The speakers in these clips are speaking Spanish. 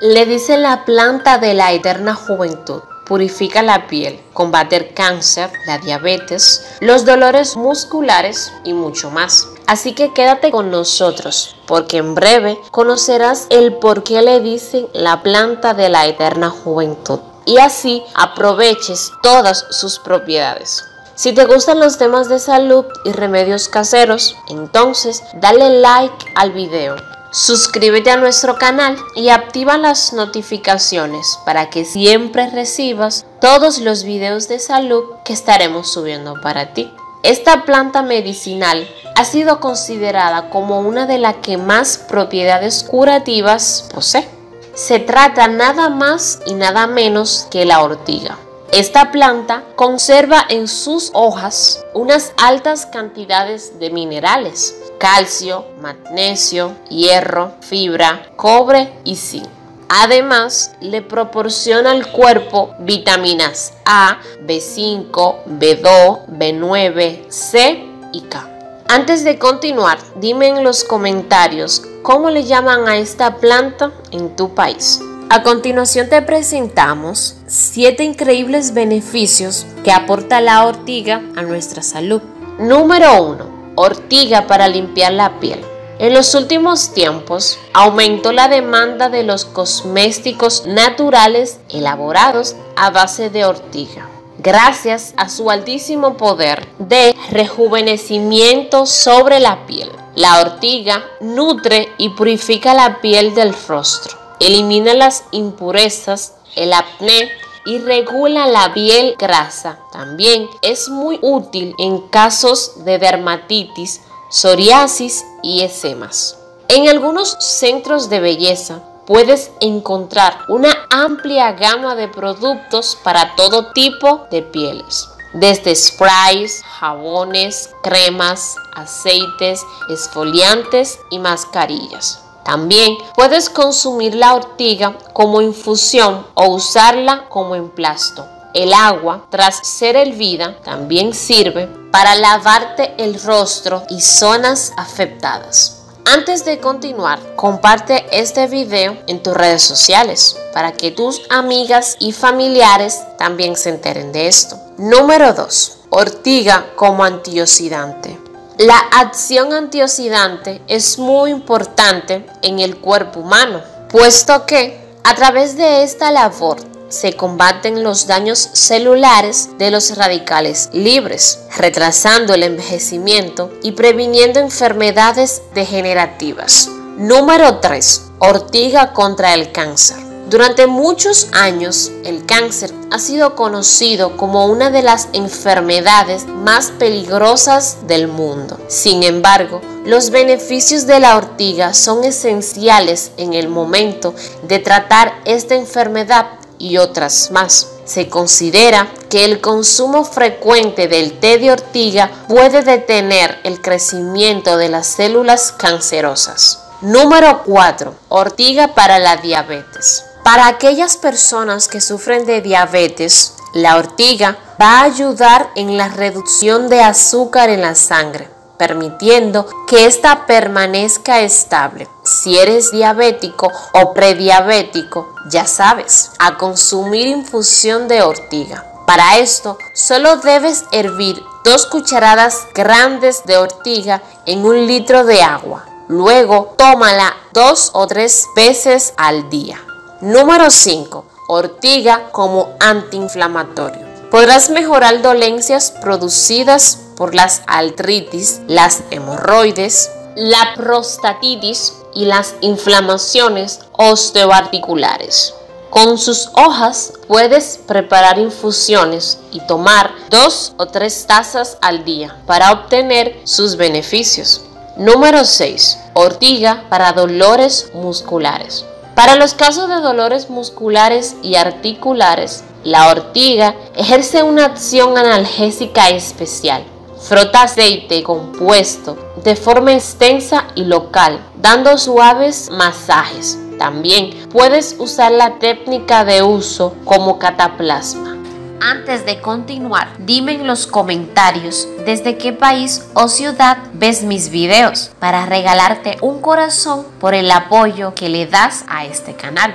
le dice la planta de la eterna juventud. Purifica la piel, combate el cáncer, la diabetes, los dolores musculares y mucho más. Así que quédate con nosotros, porque en breve conocerás el por qué le dicen la planta de la eterna juventud. Y así aproveches todas sus propiedades. Si te gustan los temas de salud y remedios caseros, entonces dale like al video. Suscríbete a nuestro canal y activa las notificaciones para que siempre recibas todos los videos de salud que estaremos subiendo para ti. Esta planta medicinal ha sido considerada como una de las que más propiedades curativas posee. Se trata nada más y nada menos que la ortiga. Esta planta conserva en sus hojas unas altas cantidades de minerales, calcio, magnesio, hierro, fibra, cobre y zinc. Además, le proporciona al cuerpo vitaminas A, B5, B2, B9, C y K. Antes de continuar, dime en los comentarios cómo le llaman a esta planta en tu país. A continuación te presentamos 7 increíbles beneficios que aporta la ortiga a nuestra salud. Número 1. Ortiga para limpiar la piel. En los últimos tiempos aumentó la demanda de los cosméticos naturales elaborados a base de ortiga, gracias a su altísimo poder de rejuvenecimiento sobre la piel. La ortiga nutre y purifica la piel del rostro elimina las impurezas, el acné y regula la piel grasa. También es muy útil en casos de dermatitis, psoriasis y esemas. En algunos centros de belleza puedes encontrar una amplia gama de productos para todo tipo de pieles. Desde sprays, jabones, cremas, aceites, esfoliantes y mascarillas. También puedes consumir la ortiga como infusión o usarla como emplasto. El agua, tras ser hervida, también sirve para lavarte el rostro y zonas afectadas. Antes de continuar, comparte este video en tus redes sociales para que tus amigas y familiares también se enteren de esto. Número 2. Ortiga como antioxidante. La acción antioxidante es muy importante en el cuerpo humano, puesto que a través de esta labor se combaten los daños celulares de los radicales libres, retrasando el envejecimiento y previniendo enfermedades degenerativas. Número 3. Ortiga contra el cáncer. Durante muchos años, el cáncer ha sido conocido como una de las enfermedades más peligrosas del mundo. Sin embargo, los beneficios de la ortiga son esenciales en el momento de tratar esta enfermedad y otras más. Se considera que el consumo frecuente del té de ortiga puede detener el crecimiento de las células cancerosas. Número 4. Ortiga para la diabetes. Para aquellas personas que sufren de diabetes, la ortiga va a ayudar en la reducción de azúcar en la sangre, permitiendo que ésta permanezca estable. Si eres diabético o prediabético, ya sabes, a consumir infusión de ortiga. Para esto, solo debes hervir dos cucharadas grandes de ortiga en un litro de agua. Luego, tómala dos o tres veces al día. Número 5. Ortiga como antiinflamatorio. Podrás mejorar dolencias producidas por las artritis, las hemorroides, la prostatitis y las inflamaciones osteoarticulares. Con sus hojas puedes preparar infusiones y tomar dos o tres tazas al día para obtener sus beneficios. Número 6. Ortiga para dolores musculares. Para los casos de dolores musculares y articulares, la ortiga ejerce una acción analgésica especial. Frota aceite compuesto de forma extensa y local, dando suaves masajes. También puedes usar la técnica de uso como cataplasma. Antes de continuar, dime en los comentarios desde qué país o ciudad ves mis videos para regalarte un corazón por el apoyo que le das a este canal.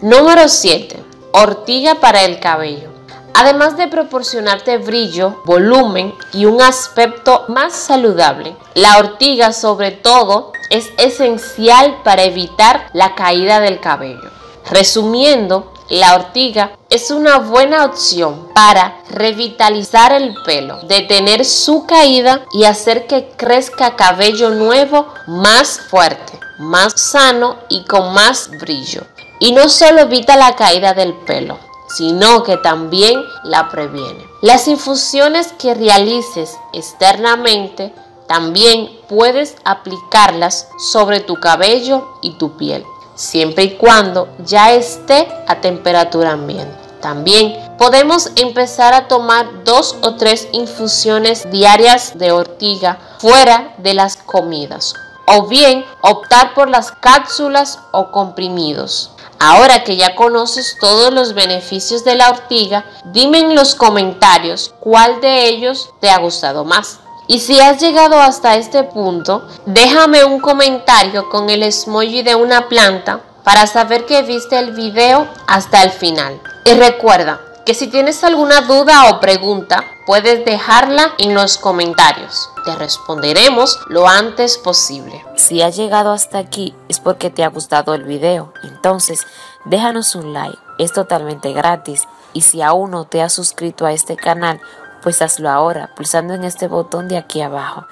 Número 7. Ortiga para el cabello. Además de proporcionarte brillo, volumen y un aspecto más saludable, la ortiga sobre todo es esencial para evitar la caída del cabello. Resumiendo, la ortiga es una buena opción para revitalizar el pelo, detener su caída y hacer que crezca cabello nuevo más fuerte, más sano y con más brillo. Y no solo evita la caída del pelo, sino que también la previene. Las infusiones que realices externamente también puedes aplicarlas sobre tu cabello y tu piel siempre y cuando ya esté a temperatura ambiente. También podemos empezar a tomar dos o tres infusiones diarias de ortiga fuera de las comidas o bien optar por las cápsulas o comprimidos. Ahora que ya conoces todos los beneficios de la ortiga, dime en los comentarios cuál de ellos te ha gustado más. Y si has llegado hasta este punto, déjame un comentario con el emoji de una planta para saber que viste el video hasta el final. Y recuerda que si tienes alguna duda o pregunta, puedes dejarla en los comentarios. Te responderemos lo antes posible. Si has llegado hasta aquí es porque te ha gustado el video. Entonces, déjanos un like. Es totalmente gratis. Y si aún no te has suscrito a este canal, pues hazlo ahora pulsando en este botón de aquí abajo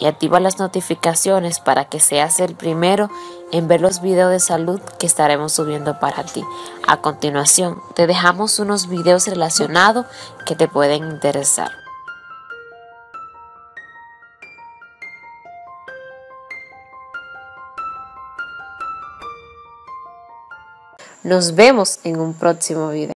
y activa las notificaciones para que seas el primero en ver los videos de salud que estaremos subiendo para ti. A continuación, te dejamos unos videos relacionados que te pueden interesar. Nos vemos en un próximo video.